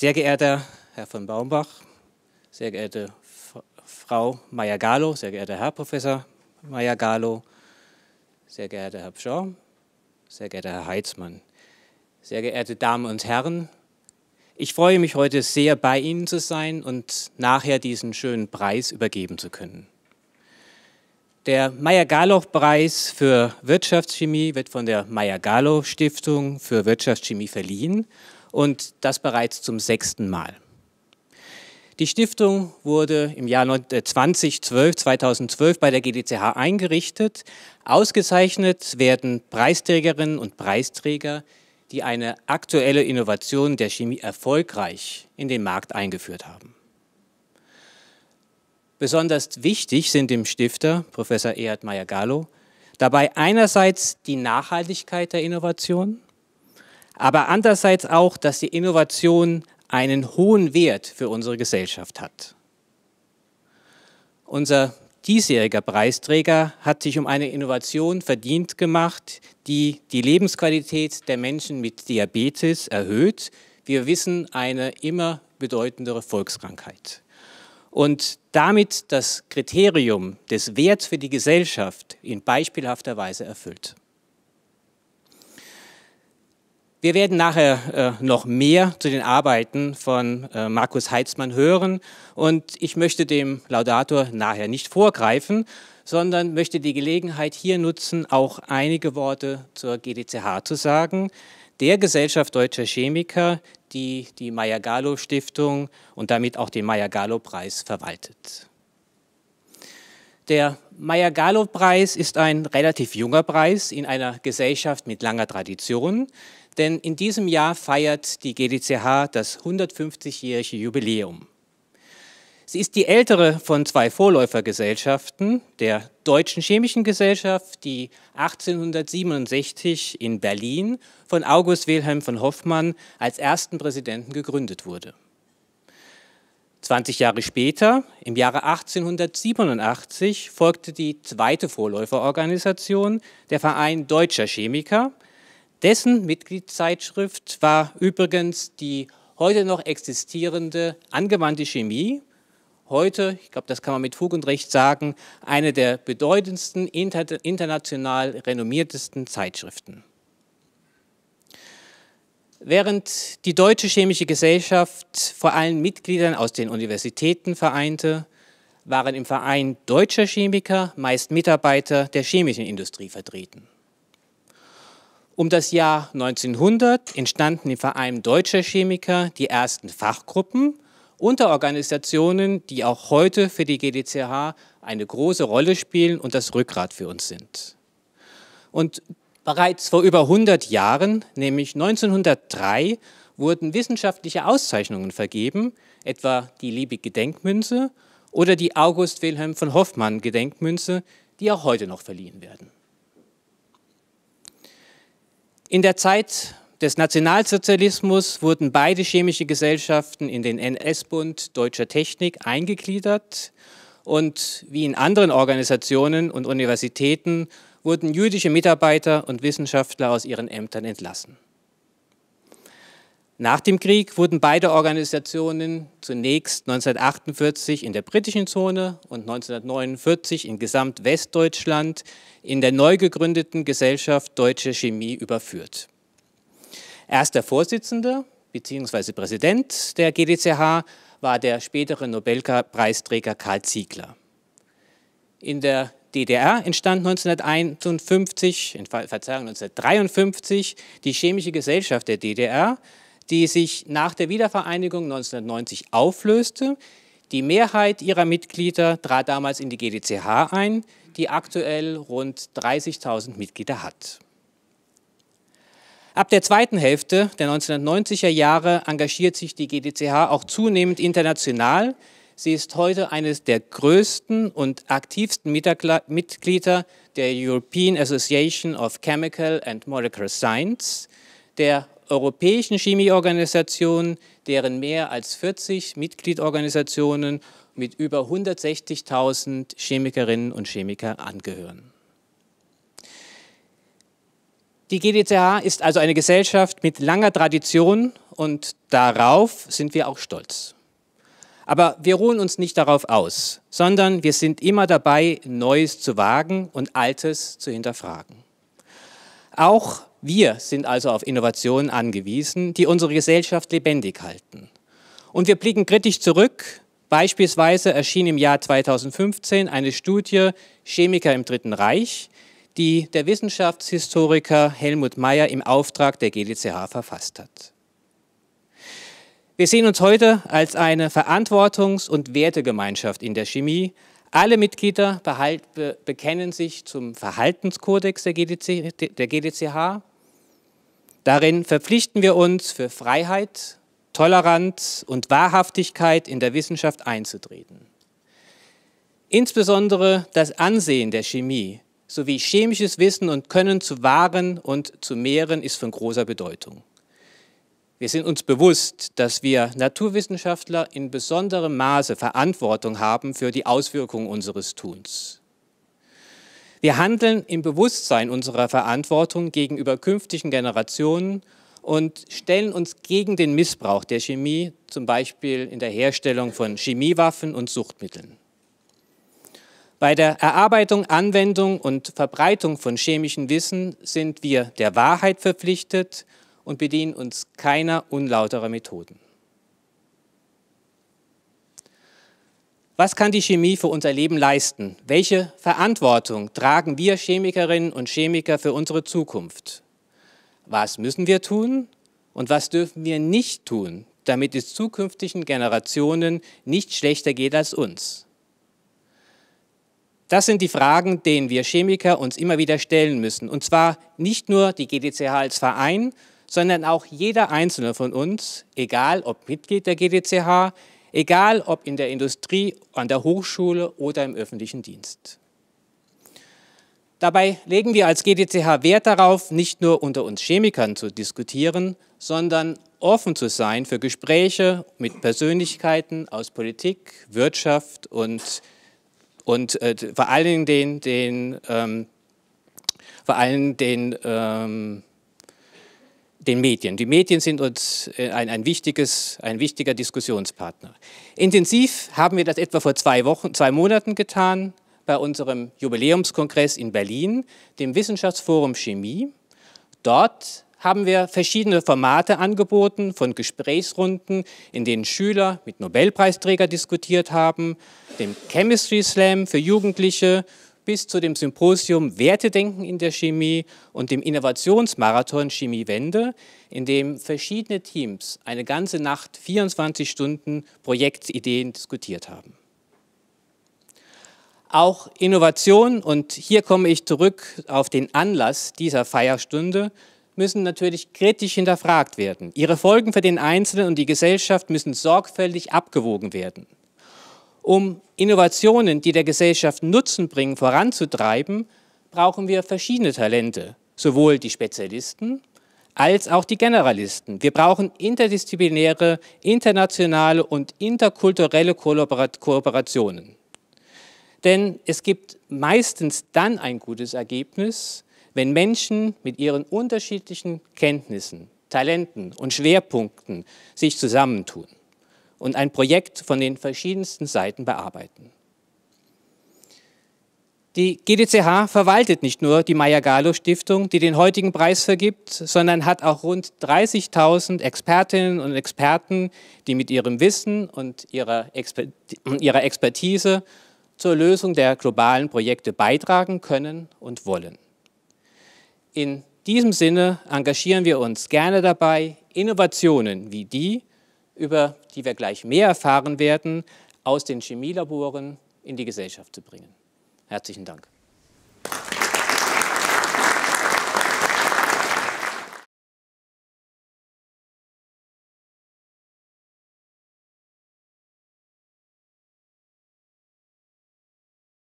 Sehr geehrter Herr von Baumbach, sehr geehrte Frau Meyer-Gallo, sehr geehrter Herr Professor Meyer-Gallo, sehr geehrter Herr Pschor, sehr geehrter Herr Heitzmann, sehr geehrte Damen und Herren, ich freue mich heute sehr, bei Ihnen zu sein und nachher diesen schönen Preis übergeben zu können. Der Meyer-Galow-Preis für Wirtschaftschemie wird von der Meyer-Galow-Stiftung für Wirtschaftschemie verliehen und das bereits zum sechsten Mal. Die Stiftung wurde im Jahr 2012, 2012 bei der GDCH eingerichtet. Ausgezeichnet werden Preisträgerinnen und Preisträger, die eine aktuelle Innovation der Chemie erfolgreich in den Markt eingeführt haben. Besonders wichtig sind dem Stifter, Professor Erhard Meyer-Gallo, dabei einerseits die Nachhaltigkeit der Innovation, aber andererseits auch, dass die Innovation einen hohen Wert für unsere Gesellschaft hat. Unser diesjähriger Preisträger hat sich um eine Innovation verdient gemacht, die die Lebensqualität der Menschen mit Diabetes erhöht. Wir wissen, eine immer bedeutendere Volkskrankheit. Und damit das Kriterium des Werts für die Gesellschaft in beispielhafter Weise erfüllt. Wir werden nachher äh, noch mehr zu den Arbeiten von äh, Markus Heitzmann hören. Und ich möchte dem Laudator nachher nicht vorgreifen, sondern möchte die Gelegenheit hier nutzen, auch einige Worte zur GDCH zu sagen, der Gesellschaft Deutscher Chemiker, die die Meyer-Gallo-Stiftung und damit auch den Meyer-Gallo-Preis verwaltet. Der Meyer-Gallo-Preis ist ein relativ junger Preis in einer Gesellschaft mit langer Tradition denn in diesem Jahr feiert die GDCH das 150-jährige Jubiläum. Sie ist die ältere von zwei Vorläufergesellschaften, der Deutschen Chemischen Gesellschaft, die 1867 in Berlin von August Wilhelm von Hoffmann als ersten Präsidenten gegründet wurde. 20 Jahre später, im Jahre 1887, folgte die zweite Vorläuferorganisation, der Verein Deutscher Chemiker, dessen Mitgliedszeitschrift war übrigens die heute noch existierende angewandte Chemie. Heute, ich glaube, das kann man mit Fug und Recht sagen, eine der bedeutendsten, international renommiertesten Zeitschriften. Während die Deutsche Chemische Gesellschaft vor allem Mitgliedern aus den Universitäten vereinte, waren im Verein deutscher Chemiker meist Mitarbeiter der chemischen Industrie vertreten. Um das Jahr 1900 entstanden im Verein Deutscher Chemiker die ersten Fachgruppen, Unterorganisationen, die auch heute für die GDCH eine große Rolle spielen und das Rückgrat für uns sind. Und bereits vor über 100 Jahren, nämlich 1903, wurden wissenschaftliche Auszeichnungen vergeben, etwa die Liebig-Gedenkmünze oder die August Wilhelm von Hoffmann-Gedenkmünze, die auch heute noch verliehen werden. In der Zeit des Nationalsozialismus wurden beide chemische Gesellschaften in den NS-Bund Deutscher Technik eingegliedert und wie in anderen Organisationen und Universitäten wurden jüdische Mitarbeiter und Wissenschaftler aus ihren Ämtern entlassen. Nach dem Krieg wurden beide Organisationen zunächst 1948 in der britischen Zone und 1949 in Gesamtwestdeutschland in der neu gegründeten Gesellschaft Deutsche Chemie überführt. Erster Vorsitzender bzw. Präsident der GDCH war der spätere Nobelpreisträger Karl Ziegler. In der DDR entstand 1951, Verzeihung, 1953 die Chemische Gesellschaft der DDR, die sich nach der Wiedervereinigung 1990 auflöste. Die Mehrheit ihrer Mitglieder trat damals in die GDCH ein, die aktuell rund 30.000 Mitglieder hat. Ab der zweiten Hälfte der 1990er Jahre engagiert sich die GDCH auch zunehmend international. Sie ist heute eines der größten und aktivsten Mitglieder der European Association of Chemical and Molecular Science, der europäischen Chemieorganisation, deren mehr als 40 Mitgliedorganisationen mit über 160.000 Chemikerinnen und Chemiker angehören. Die GDCH ist also eine Gesellschaft mit langer Tradition und darauf sind wir auch stolz. Aber wir ruhen uns nicht darauf aus, sondern wir sind immer dabei, Neues zu wagen und Altes zu hinterfragen. Auch wir sind also auf Innovationen angewiesen, die unsere Gesellschaft lebendig halten. Und wir blicken kritisch zurück. Beispielsweise erschien im Jahr 2015 eine Studie Chemiker im Dritten Reich, die der Wissenschaftshistoriker Helmut Meyer im Auftrag der GDCH verfasst hat. Wir sehen uns heute als eine Verantwortungs- und Wertegemeinschaft in der Chemie. Alle Mitglieder bekennen sich zum Verhaltenskodex der, GDC, der GDCH. Darin verpflichten wir uns für Freiheit, Toleranz und Wahrhaftigkeit in der Wissenschaft einzutreten. Insbesondere das Ansehen der Chemie sowie chemisches Wissen und Können zu wahren und zu mehren ist von großer Bedeutung. Wir sind uns bewusst, dass wir Naturwissenschaftler in besonderem Maße Verantwortung haben für die Auswirkungen unseres Tuns. Wir handeln im Bewusstsein unserer Verantwortung gegenüber künftigen Generationen und stellen uns gegen den Missbrauch der Chemie, zum Beispiel in der Herstellung von Chemiewaffen und Suchtmitteln. Bei der Erarbeitung, Anwendung und Verbreitung von chemischem Wissen sind wir der Wahrheit verpflichtet und bedienen uns keiner unlauterer Methoden. Was kann die Chemie für unser Leben leisten? Welche Verantwortung tragen wir Chemikerinnen und Chemiker für unsere Zukunft? Was müssen wir tun und was dürfen wir nicht tun, damit es zukünftigen Generationen nicht schlechter geht als uns? Das sind die Fragen, denen wir Chemiker uns immer wieder stellen müssen. Und zwar nicht nur die GDCH als Verein, sondern auch jeder einzelne von uns, egal ob Mitglied der GDCH, egal ob in der Industrie, an der Hochschule oder im öffentlichen Dienst. Dabei legen wir als GDCH Wert darauf, nicht nur unter uns Chemikern zu diskutieren, sondern offen zu sein für Gespräche mit Persönlichkeiten aus Politik, Wirtschaft und, und äh, vor allen den, den, ähm, vor allen den ähm, den Medien. Die Medien sind uns äh, ein, ein, wichtiges, ein wichtiger Diskussionspartner. Intensiv haben wir das etwa vor zwei Wochen, zwei Monaten getan bei unserem Jubiläumskongress in Berlin, dem Wissenschaftsforum Chemie. Dort haben wir verschiedene Formate angeboten von Gesprächsrunden, in denen Schüler mit Nobelpreisträgern diskutiert haben, dem Chemistry Slam für Jugendliche bis zu dem Symposium Wertedenken in der Chemie und dem Innovationsmarathon Chemiewende, in dem verschiedene Teams eine ganze Nacht 24 Stunden Projektideen diskutiert haben. Auch Innovation, und hier komme ich zurück auf den Anlass dieser Feierstunde, müssen natürlich kritisch hinterfragt werden. Ihre Folgen für den Einzelnen und die Gesellschaft müssen sorgfältig abgewogen werden. Um Innovationen, die der Gesellschaft Nutzen bringen, voranzutreiben, brauchen wir verschiedene Talente, sowohl die Spezialisten als auch die Generalisten. Wir brauchen interdisziplinäre, internationale und interkulturelle Kooperationen. Denn es gibt meistens dann ein gutes Ergebnis, wenn Menschen mit ihren unterschiedlichen Kenntnissen, Talenten und Schwerpunkten sich zusammentun und ein Projekt von den verschiedensten Seiten bearbeiten. Die GDCH verwaltet nicht nur die Maya-Gallo-Stiftung, die den heutigen Preis vergibt, sondern hat auch rund 30.000 Expertinnen und Experten, die mit ihrem Wissen und ihrer, ihrer Expertise zur Lösung der globalen Projekte beitragen können und wollen. In diesem Sinne engagieren wir uns gerne dabei, Innovationen wie die, über die wir gleich mehr erfahren werden, aus den Chemielaboren in die Gesellschaft zu bringen. Herzlichen Dank.